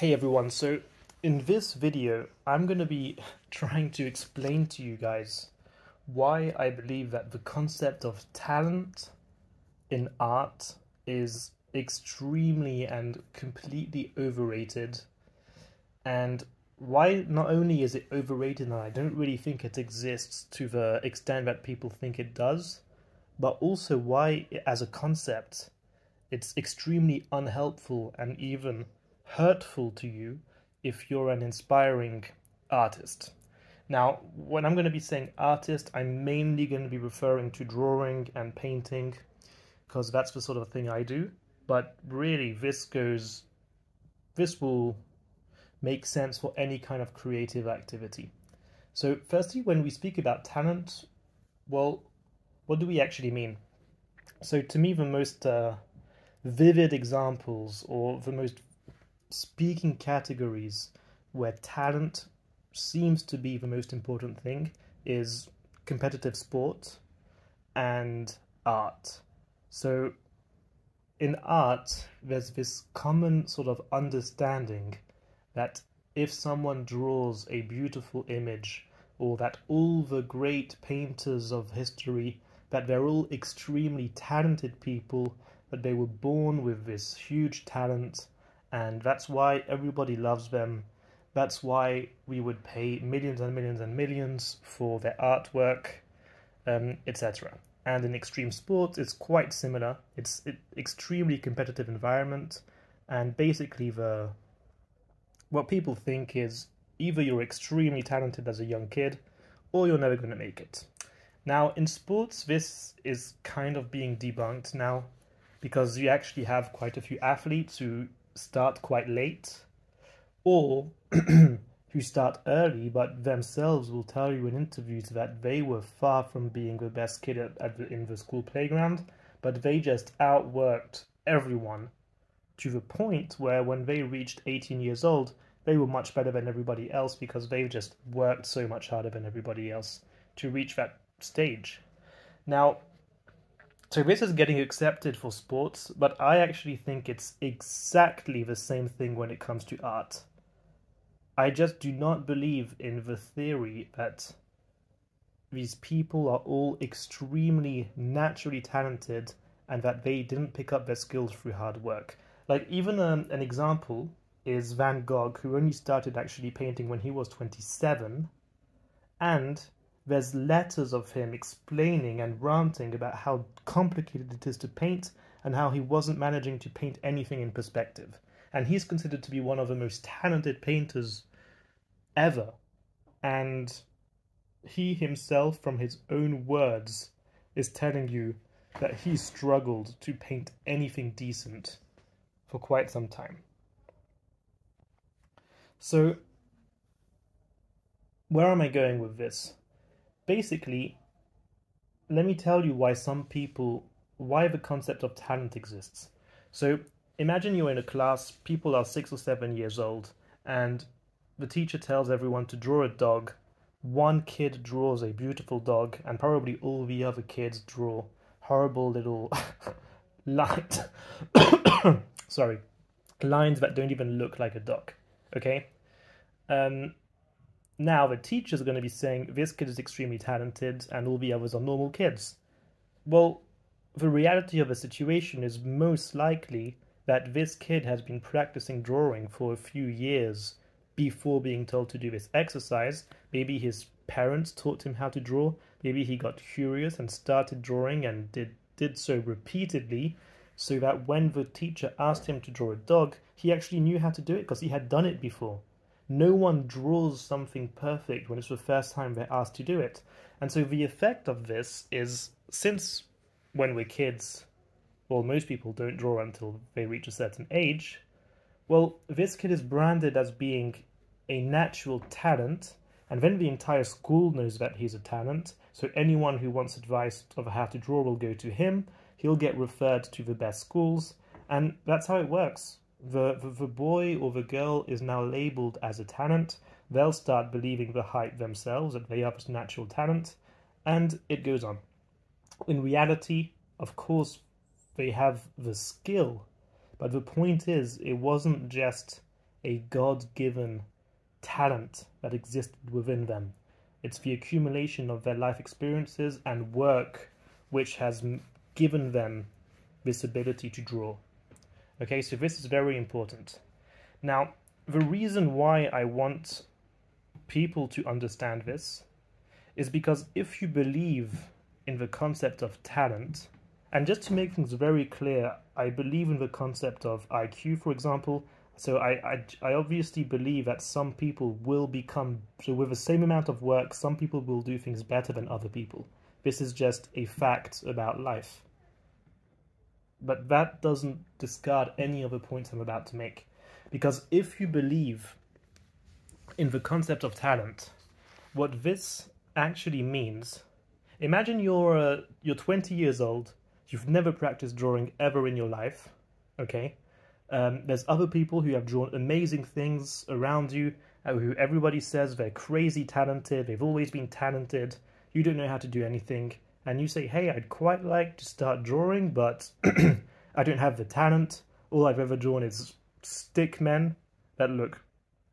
Hey everyone, so in this video I'm going to be trying to explain to you guys why I believe that the concept of talent in art is extremely and completely overrated. And why not only is it overrated and I don't really think it exists to the extent that people think it does, but also why as a concept it's extremely unhelpful and even hurtful to you if you're an inspiring artist. Now, when I'm going to be saying artist, I'm mainly going to be referring to drawing and painting because that's the sort of thing I do. But really, this goes, this will make sense for any kind of creative activity. So, firstly, when we speak about talent, well, what do we actually mean? So, to me, the most uh, vivid examples or the most speaking categories where talent seems to be the most important thing is competitive sport and art. So, in art, there's this common sort of understanding that if someone draws a beautiful image, or that all the great painters of history, that they're all extremely talented people, that they were born with this huge talent, and that's why everybody loves them. That's why we would pay millions and millions and millions for their artwork, um, etc. And in extreme sports, it's quite similar. It's an extremely competitive environment, and basically the what people think is either you're extremely talented as a young kid, or you're never going to make it. Now, in sports, this is kind of being debunked now because you actually have quite a few athletes who start quite late or who start early but themselves will tell you in interviews that they were far from being the best kid at, at the, in the school playground but they just outworked everyone to the point where when they reached 18 years old they were much better than everybody else because they've just worked so much harder than everybody else to reach that stage. Now so this is getting accepted for sports, but I actually think it's exactly the same thing when it comes to art. I just do not believe in the theory that these people are all extremely naturally talented and that they didn't pick up their skills through hard work. Like, even um, an example is Van Gogh, who only started actually painting when he was 27, and there's letters of him explaining and ranting about how complicated it is to paint and how he wasn't managing to paint anything in perspective. And he's considered to be one of the most talented painters ever. And he himself, from his own words, is telling you that he struggled to paint anything decent for quite some time. So, where am I going with this? Basically, let me tell you why some people, why the concept of talent exists. So imagine you're in a class, people are six or seven years old, and the teacher tells everyone to draw a dog. One kid draws a beautiful dog, and probably all the other kids draw horrible little light. Sorry, lines that don't even look like a dog. Okay? Um, now the teacher's are going to be saying this kid is extremely talented and all the others are normal kids. Well, the reality of the situation is most likely that this kid has been practicing drawing for a few years before being told to do this exercise. Maybe his parents taught him how to draw. Maybe he got curious and started drawing and did, did so repeatedly so that when the teacher asked him to draw a dog, he actually knew how to do it because he had done it before no one draws something perfect when it's the first time they're asked to do it. And so the effect of this is since when we're kids, well, most people don't draw until they reach a certain age, well, this kid is branded as being a natural talent, and then the entire school knows that he's a talent, so anyone who wants advice of how to draw will go to him, he'll get referred to the best schools, and that's how it works the, the, the boy or the girl is now labeled as a talent, they'll start believing the hype themselves that they have natural talent, and it goes on. In reality, of course, they have the skill, but the point is, it wasn't just a God given talent that existed within them. It's the accumulation of their life experiences and work which has given them this ability to draw. Okay, so this is very important. Now, the reason why I want people to understand this is because if you believe in the concept of talent, and just to make things very clear, I believe in the concept of IQ, for example. So I, I, I obviously believe that some people will become, so with the same amount of work, some people will do things better than other people. This is just a fact about life. But that doesn't discard any of the points I'm about to make. Because if you believe in the concept of talent, what this actually means, imagine you're, uh, you're 20 years old, you've never practiced drawing ever in your life, okay? Um, there's other people who have drawn amazing things around you, uh, who everybody says they're crazy talented, they've always been talented, you don't know how to do anything, and you say, hey, I'd quite like to start drawing, but I don't have the talent. All I've ever drawn is stick men that look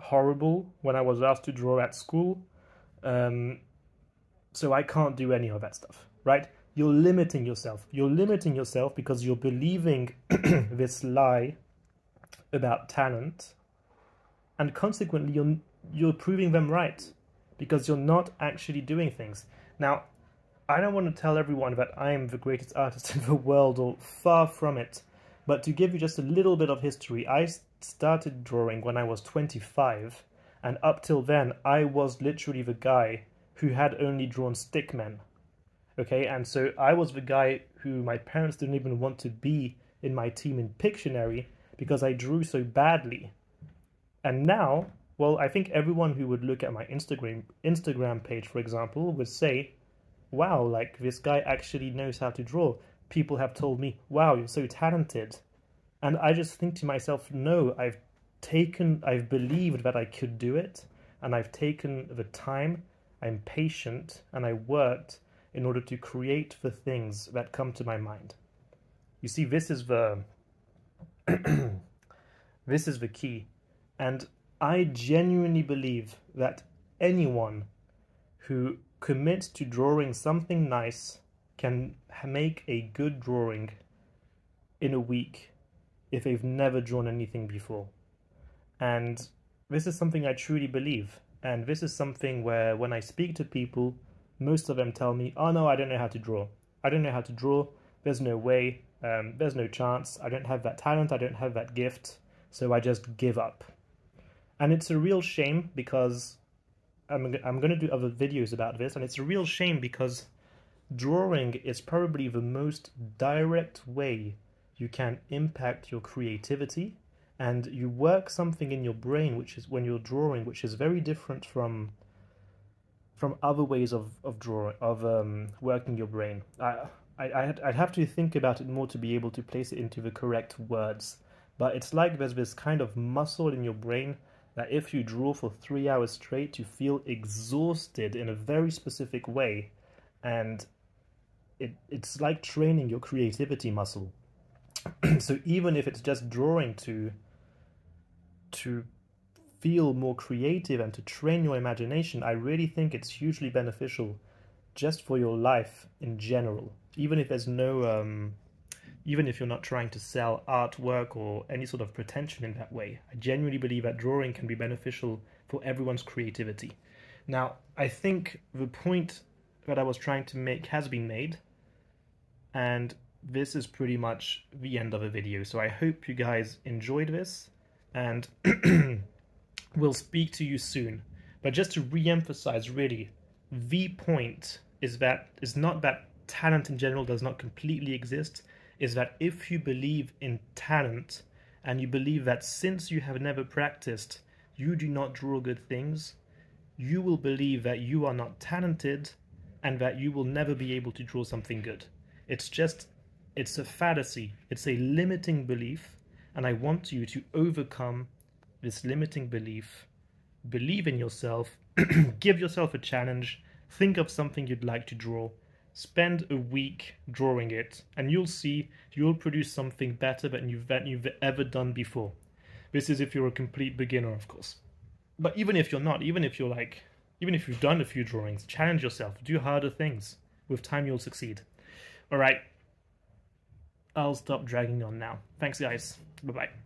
horrible when I was asked to draw at school. Um, so I can't do any of that stuff, right? You're limiting yourself. You're limiting yourself because you're believing this lie about talent, and consequently, you're you're proving them right because you're not actually doing things. Now, I don't want to tell everyone that I am the greatest artist in the world or far from it, but to give you just a little bit of history, I started drawing when I was 25, and up till then, I was literally the guy who had only drawn stickmen. Okay, and so I was the guy who my parents didn't even want to be in my team in Pictionary because I drew so badly. And now, well, I think everyone who would look at my Instagram Instagram page, for example, would say, wow, like this guy actually knows how to draw. People have told me, wow, you're so talented. And I just think to myself, no, I've taken, I've believed that I could do it, and I've taken the time, I'm patient, and I worked in order to create the things that come to my mind. You see, this is the this is the key. And I genuinely believe that anyone who commit to drawing something nice can make a good drawing in a week if they've never drawn anything before. And this is something I truly believe. And this is something where when I speak to people, most of them tell me, oh no, I don't know how to draw. I don't know how to draw. There's no way. Um, there's no chance. I don't have that talent. I don't have that gift. So I just give up. And it's a real shame because I'm, I'm going to do other videos about this, and it's a real shame because drawing is probably the most direct way you can impact your creativity and you work something in your brain which is when you're drawing which is very different from from other ways of, of drawing of um, working your brain. I, I I'd have to think about it more to be able to place it into the correct words but it's like there's this kind of muscle in your brain that if you draw for three hours straight, you feel exhausted in a very specific way. And it, it's like training your creativity muscle. so even if it's just drawing to to feel more creative and to train your imagination, I really think it's hugely beneficial just for your life in general. Even if there's no um, even if you're not trying to sell artwork or any sort of pretension in that way. I genuinely believe that drawing can be beneficial for everyone's creativity. Now, I think the point that I was trying to make has been made, and this is pretty much the end of the video. So I hope you guys enjoyed this, and we'll speak to you soon. But just to re-emphasize, really, the point is that is not that talent in general does not completely exist, is that if you believe in talent and you believe that since you have never practiced, you do not draw good things, you will believe that you are not talented and that you will never be able to draw something good. It's just, it's a fallacy, it's a limiting belief, and I want you to overcome this limiting belief, believe in yourself, give yourself a challenge, think of something you'd like to draw, spend a week drawing it and you'll see you'll produce something better than you've, than you've ever done before This is if you're a complete beginner, of course. But even if you're not, even if you're like, even if you've done a few drawings, challenge yourself, do harder things. With time, you'll succeed. All right. I'll stop dragging on now. Thanks, guys. Bye bye.